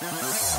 Yeah.